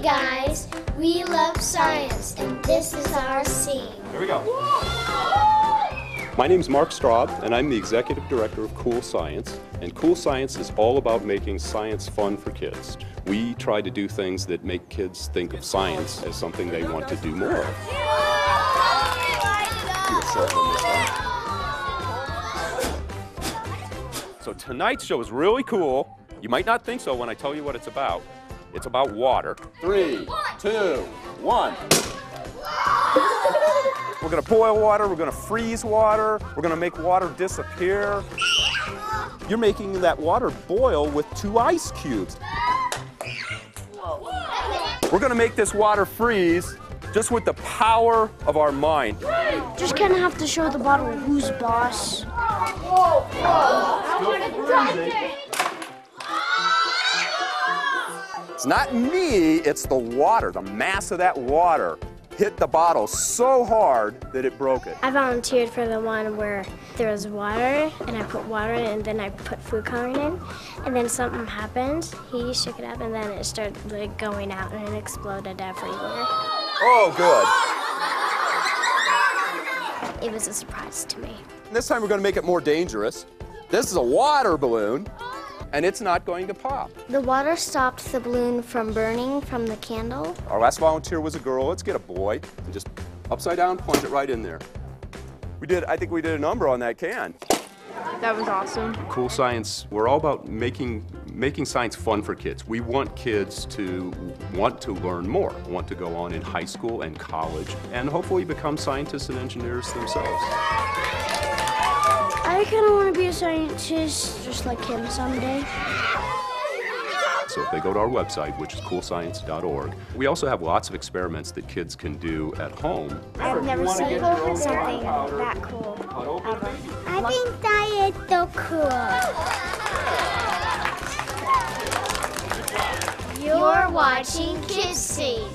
Hey guys, we love science and this is our scene. Here we go. My name is Mark Straub and I'm the Executive Director of Cool Science. And Cool Science is all about making science fun for kids. We try to do things that make kids think of science as something they want to do more of. So tonight's show is really cool. You might not think so when I tell you what it's about. It's about water. Three, two, one. We're gonna boil water, we're gonna freeze water, we're gonna make water disappear. You're making that water boil with two ice cubes. We're gonna make this water freeze just with the power of our mind. Just kind of have to show the bottle who's boss. It's not me, it's the water. The mass of that water hit the bottle so hard that it broke it. I volunteered for the one where there was water and I put water in and then I put food coloring in and then something happened. He shook it up and then it started like going out and it exploded everywhere. Oh, good. It was a surprise to me. This time we're going to make it more dangerous. This is a water balloon, and it's not going to pop. The water stopped the balloon from burning from the candle. Our last volunteer was a girl. Let's get a boy and just upside down plunge it right in there. We did, I think we did a number on that can. That was awesome. Cool Science, we're all about making, making science fun for kids. We want kids to want to learn more, want to go on in high school and college, and hopefully become scientists and engineers themselves. I kind of want to be a scientist just like him someday. So if they go to our website, which is coolscience.org, we also have lots of experiments that kids can do at home. I've never seen something that cool ever. I think that is so cool. You're watching Kids Scene.